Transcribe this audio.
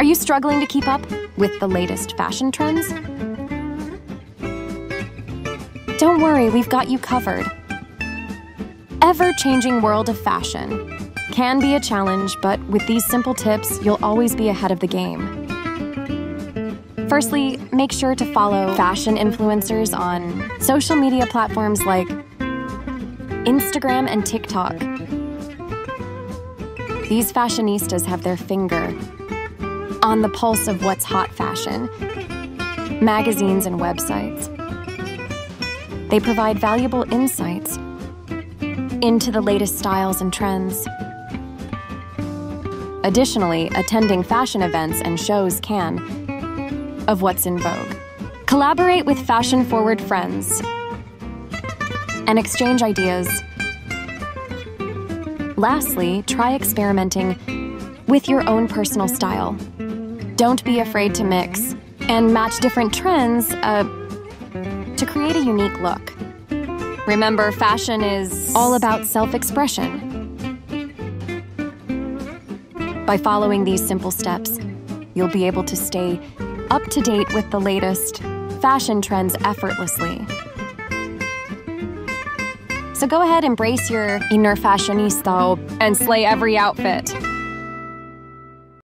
Are you struggling to keep up with the latest fashion trends? Don't worry, we've got you covered. Ever-changing world of fashion can be a challenge, but with these simple tips, you'll always be ahead of the game. Firstly, make sure to follow fashion influencers on social media platforms like Instagram and TikTok. These fashionistas have their finger on the pulse of what's hot fashion, magazines and websites. They provide valuable insights into the latest styles and trends. Additionally, attending fashion events and shows can of what's in vogue. Collaborate with fashion-forward friends and exchange ideas. Lastly, try experimenting with your own personal style. Don't be afraid to mix and match different trends uh, to create a unique look. Remember, fashion is all about self-expression. By following these simple steps, you'll be able to stay up to date with the latest fashion trends effortlessly. So go ahead, embrace your inner fashionista and slay every outfit.